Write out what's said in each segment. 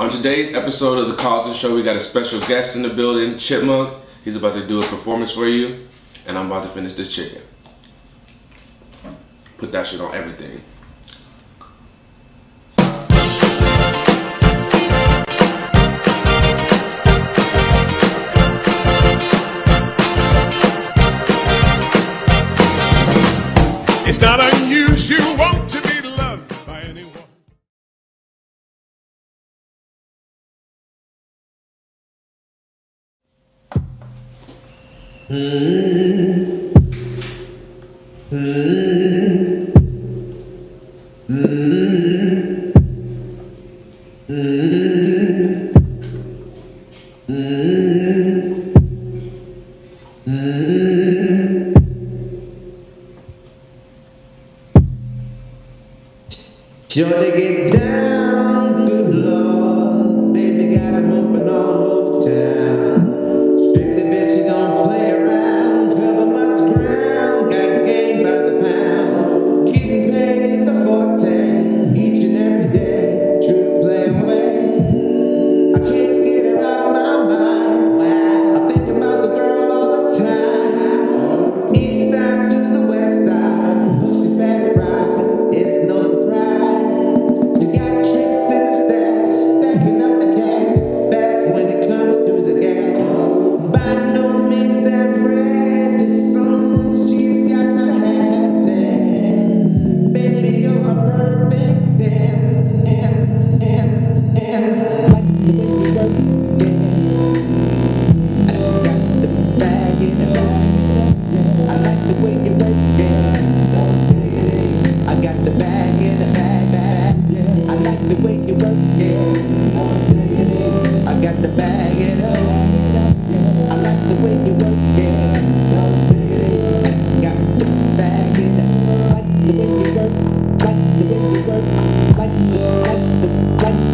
On today's episode of The Karlton Show, we got a special guest in the building, Chip Monk. He's about to do a performance for you, and I'm about to finish this chicken. Put that shit on everything. Yo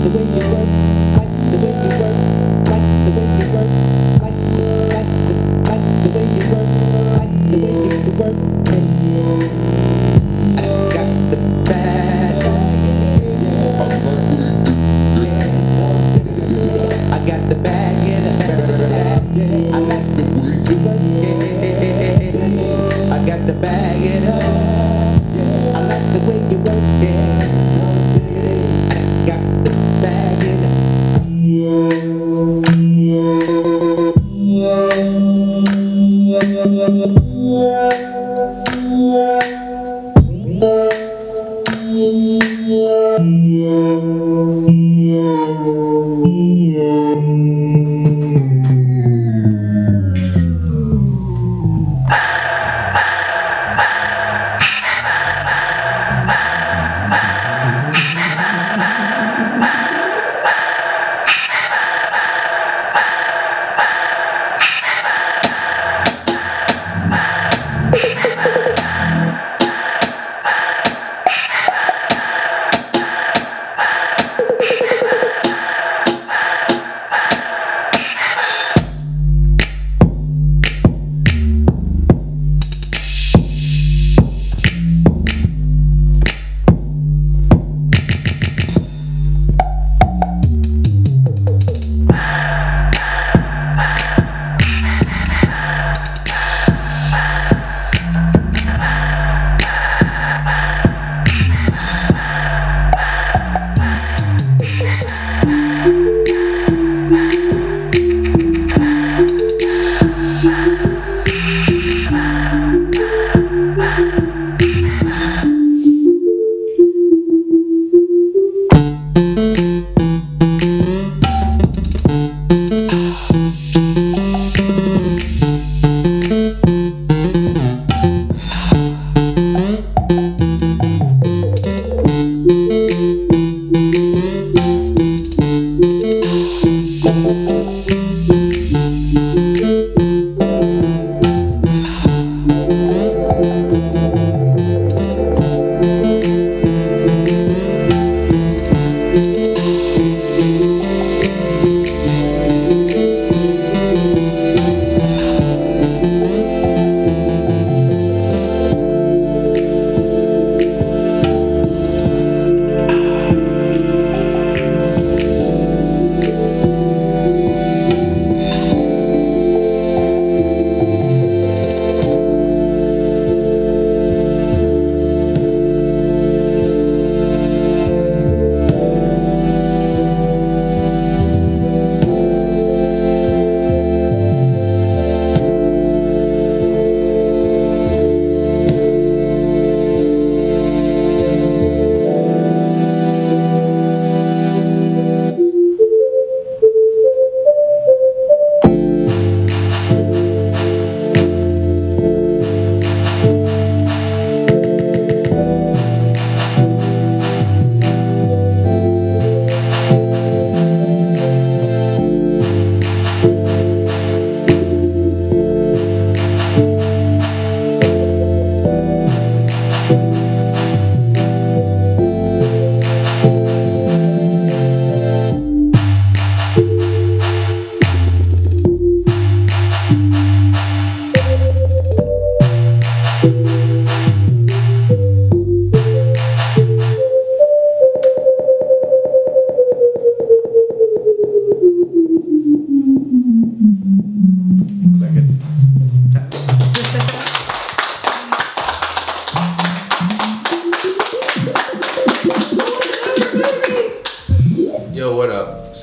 the way you look.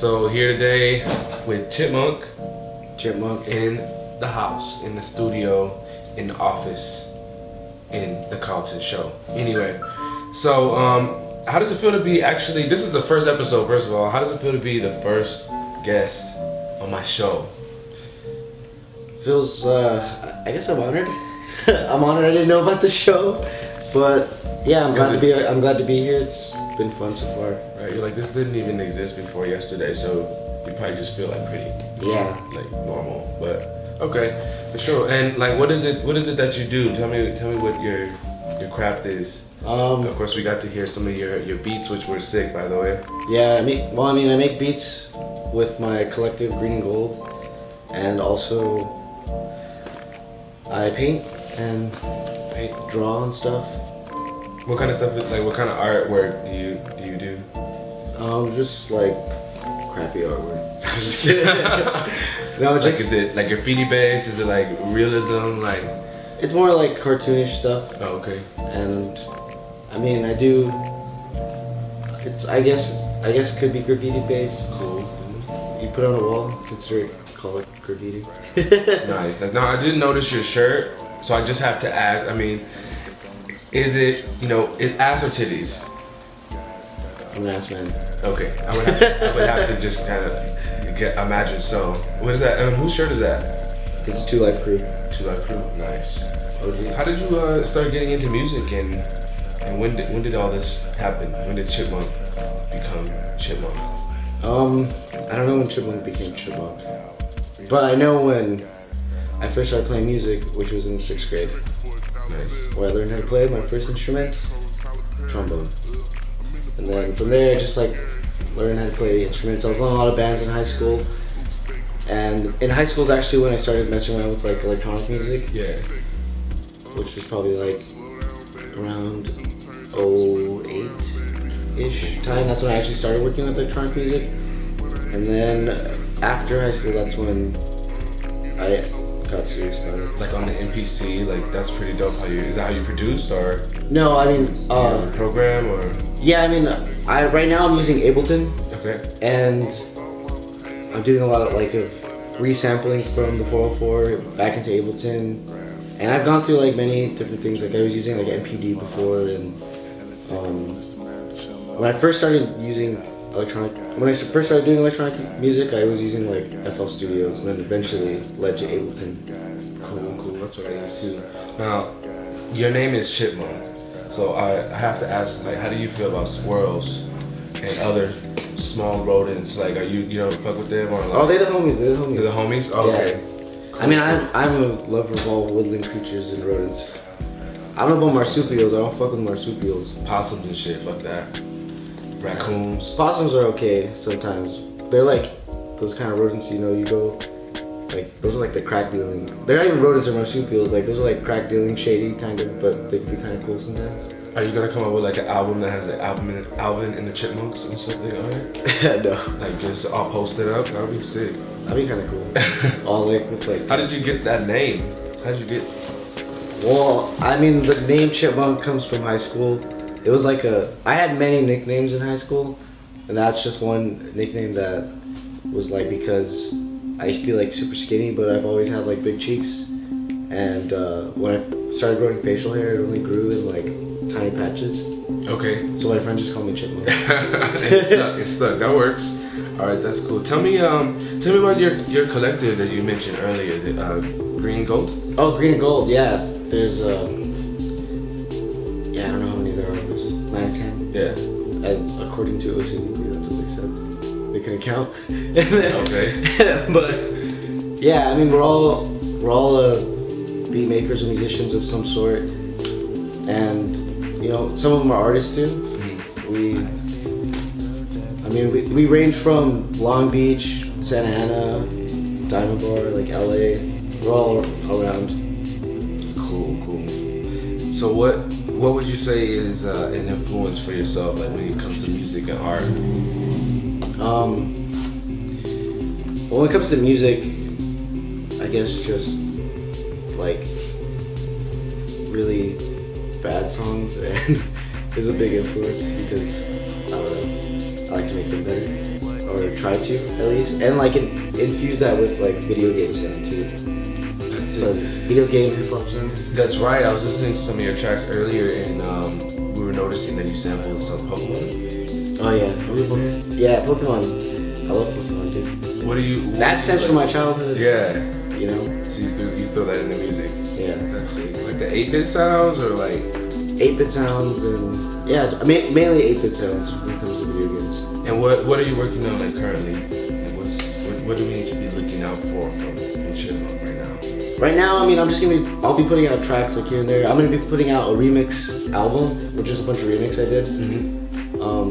So here today with Chip Monk Chipmunk. in the house, in the studio, in the office, in the Karlton show. Anyway, so um, how does it feel to be actually? This is the first episode. First of all, how does it feel to be the first guest on my show? Feels, uh, I guess I'm honored. I'm honored I didn't know about the show. But yeah, I'm glad to be I'm glad to be here. It's been fun so far. Right? You're like this didn't even exist before yesterday, so you probably just feel like pretty Yeah. like normal. But okay, for sure. And like, what is it? What is it that you do? Tell me. Tell me what your your craft is. Um, Of course, we got to hear some of your your beats, which were sick, by the way. yeah, I make well I mean I make beats with my collective Green and Gold and also I paint and paint draw and stuff. What kind of stuff? is- Like, what kind of artwork do you do you do? Um just like crappy artwork. I'm just kidding. No, like, just is it like graffiti based? Is it like realism? Like, it's more like cartoonish stuff. oh, okay. and I mean I do. It's I guess I guess it could be graffiti based. Cool. You put it on a wall, consider it call it graffiti. Nice. Like, Now I didn't notice your shirt, so I just have to ask. I mean, is it you know it ass or titties? I'm an ass man. Okay, I would have to, I would have to just kind of get imagine. So, what is that? Um, whose shirt is that? Is 2 Live Crew. 2 Live Crew. Nice. How did you uh, start getting into music and and when did when did all this happen? When did Chip Monk become Chip Monk? Um, I don't know when Chip Monk became Chip Monk, but I know when I first started playing music, which was in sixth grade, Nice. where I learned how to play my first instrument, trombone. And then from there, I just like learned how to play instruments. I was in a lot of bands in high school. And in high school is actually when I started messing around with like electronic music, Yeah. which was probably like around 08-ish time. That's when I actually started working with electronic music. And then after high school, that's when I got serious about it. Like on the MPC, like that's pretty dope. How you is that how you produced or No, I mean, uh, uh, program or yeah, I mean, I right now I'm using Ableton, okay? and I'm doing a lot of like of resampling from the 404 back into Ableton, and I've gone through like many different things. Like I was using like MPD before, and um, when I first started using electronic, when I first started doing electronic music, I was using like FL Studios, and then eventually led to Ableton. Cool, cool. That's what I used to. Now, your name is Chip Monk, so I, I have to ask, like, how do you feel about squirrels and other small rodents? Like, are you you don't fuck with them or like? Oh, they're the homies. They're the homies. They're the homies. Oh, Yeah. okay. I mean, I'm I'm a lover of all woodland creatures and rodents. I don't know about marsupials. I don't fuck with marsupials. Possums and shit. Fuck that. Raccoons. Possums are okay sometimes. They're like those kind of rodents. You know, you go like those are like the crack dealing. They're not even rodents or marsupials. Like those are like crack dealing, shady kind of, but they can be kind of cool sometimes. Are you gonna come up with like an album that has an album in Alvin and the Chipmunks and something on it? no, Like just all posted up? That'd be sick. that'd be kind of cool. all like with like. How did you get that name? How did you get? Well, I mean, the name Chip Monk comes from high school. It was like a. I had many nicknames in high school, and that's just one nickname that was like because I used to be like super skinny, but I've always had like big cheeks. And uh, when I started growing facial hair, it only grew in like tiny patches. Okay. So my friends just called me Chip Monk. it's stuck. It's stuck. That works. All right, that's cool. Tell me, um, tell me about your your collective that you mentioned earlier, the uh, Green Gold. oh, green and gold. Yeah, there's. Um, Yeah. as according to OCD, that's what they said. They couldn't count. Okay. but yeah, I mean, we're all we're all uh, beat makers or musicians of some sort, and you know, some of them are artists too. We, I mean, we, we range from Long Beach, Santa Ana, Diamond Bar, like LA. We're all around. Cool, cool. So what what would you say is uh, an influence for yourself, like when it comes to music and art? Um, well, when it comes to music, I guess just like really bad songs and is a big influence because I I like to make them better. or try to at least, and like in, infuse that with like video game sound too. That's video game hip hop. That's right. I was listening to some of your tracks earlier, and um, we were noticing that you sampled some Pokemon. Oh yeah, Pokemon. Yeah, Pokemon. I love Pokemon, dude. What do you? what That stems like- from my childhood. Yeah. You know. So you you throw that in the music. Yeah. That's it. Like the 8-bit sounds, or like 8-bit sounds and yeah, I mean mainly 8-bit sounds when it comes to video games. And what what are you working on like currently? And what's what, what do we need to be looking out for from, from Chip Monk right now? I mean, I'm just gonna be, I'll be putting out tracks like here and there. I'm gonna be putting out a remix album, which is a bunch of remix I did. Mm-hmm. Um,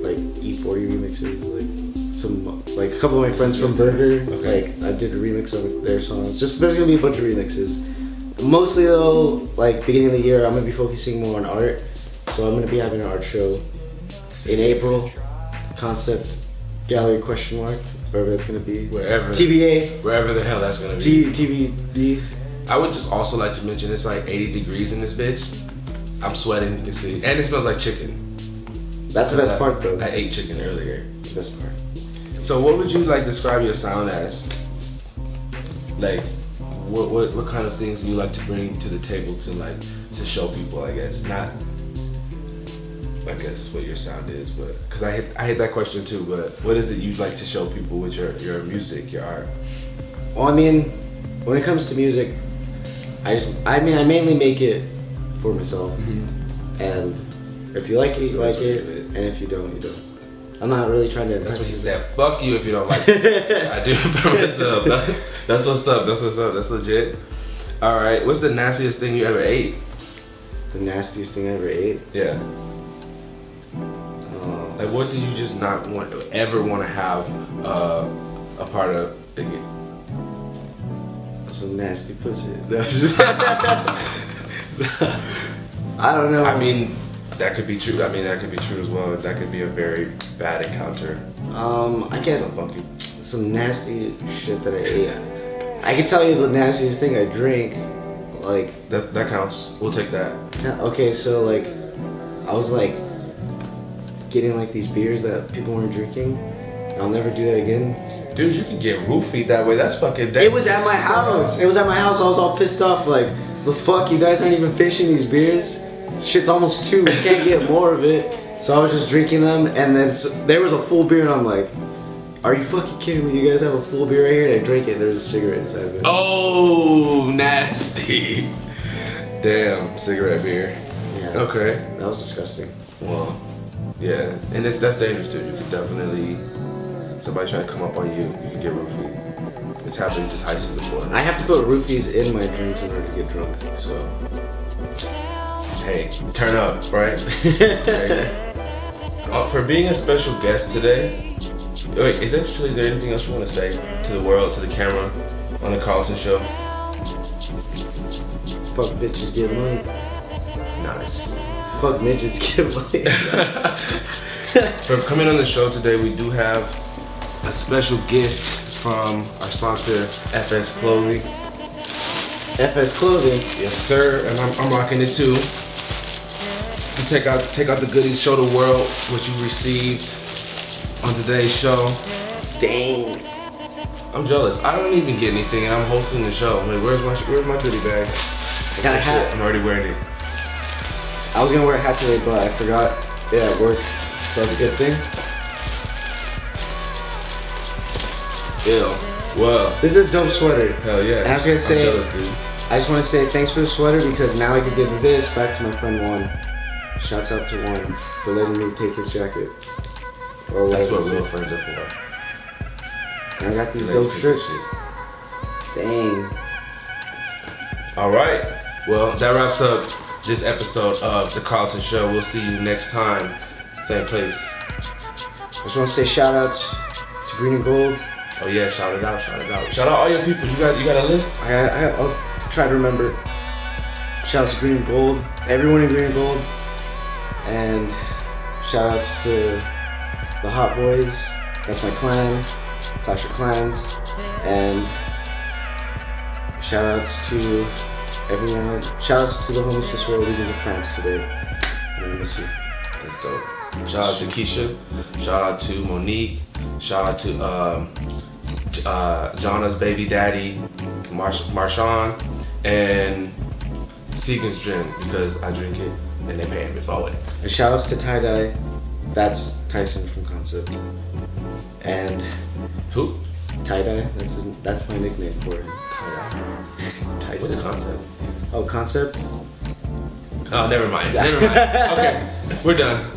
like E-40 remixes, like some, like a couple of my friends from Burger, Okay. like I did a remix of their songs. Just there's gonna be a bunch of remixes. Mostly though, like beginning of the year, I'm gonna be focusing more on art. So I'm gonna be having an art show in April. Konsept gallery question mark wherever it's gonna be. Wherever TBA. wherever the hell that's gonna be. T- TVD. I would just also like to mention it's like 80 degrees in this bitch. I'm sweating, you can see, and it smells like chicken. That's the best part though. I ate chicken earlier. That's the best part. So what would you like describe your sound as? Like, what what what kind of things do you like to bring to the table to like to show people? I guess not. I guess what your sound is, but because I hit I hit that question too. But what is it you'd like to show people with your your music, your art? Well, I mean, when it comes to music, I just, I mean, I mainly make it for myself. Mm-hmm. And if you like it, you So like what it. And if you don't, you don't. I'm not really trying to That's what he you. said. Fuck you if you don't like it. I do up. That- That's what's up. That's what's up. That's legit. All right. What's the nastiest thing you ever ate? The nastiest thing I ever ate. Yeah. Like, what do you just not want ever want to have uh, a part of? some nasty pussy. I don't know. I mean, that could be true. I mean, that could be true as well. That could be a very bad encounter. um, I get So funky. some nasty shit that I ate. I can tell you the nastiest thing I drink. Like, That that counts. We'll take that. okay, so like, I was like getting like these beers that people weren't drinking. I'll never do that again. Dude, you can get roofied that way. That's fucking. It was at my house. It was at my house. I was all pissed off. Like, the fuck, you guys aren't even finishing these beers. Shit's almost two. We can't get more of it. So I was just drinking them, and then so, there was a full beer, and I'm like, "Are you fucking kidding me? You guys have a full beer right here?" And I drink it. and There's a cigarette inside of it. Oh, nasty. Damn, cigarette beer. Yeah. Okay. That was disgusting. Well, yeah, and it's, that's dangerous too. You could definitely somebody trying to come up on you, you can get roofied. It's happened to Tyson before. I have to put roofies in my drinks in order to get drunk. So. Hey, turn up, right? Okay. Uh, for being a special guest today, wait, is actually there anything else you want to say to the world, to the camera, on the Karlton Show? Fuck bitches get money. Fuck midgets get money. For coming on the show today, we do have a special gift from our sponsor, FS Clothing. FS Clothing. Yes, sir, and I'm, I'm rocking it too. You take out take out the goodies, show the world what you received on today's show. Dang. I'm jealous. I don't even get anything, and I'm hosting the show. Like, where's my where's my goodie bag? I got a hat. I'm already wearing it. I was gonna wear a hat today, but I forgot Yeah, it at work. So that's a good thing. Ew. Well, This is a dope sweater. hell yeah. And I was gonna say- jealous. I just want to say thanks for the sweater because now I can give this back to my friend Juan. Shouts out to Juan for letting me take his jacket. Or That's whatever what real friends are for. And I got these dope shirts. Dang. All right. Well, that wraps up this episode of the Karlton Show. We'll see you next time, same place. I just want to say shout outs to Green and Gold. Oh yeah, shout it out, shout it out. Shout out all your people. You got you got a list? I, I, I'll try to remember. Shout outs to Green and Gold. Everyone in Green and Gold. And shout outs to the Hot Boys. That's my clan. Clash of Clans. And shout outs to everyone. Shout outs to the homie sister leaving to France today. I miss you. That's dope. Shout out to Keisha. Shout out to Monique. Shout out to um, uh, Jonna's baby daddy, Marsh- Marshawn, and Seagram's Gin because I drink it and they paying me for it. And shout outs to tie dye. That's Tyson from Konsept. And Who? tie dye. That's his, that's my nickname for him. What's the Tyson. Konsept? Oh, Konsept. Oh, never mind. Never mind. Okay, we're done.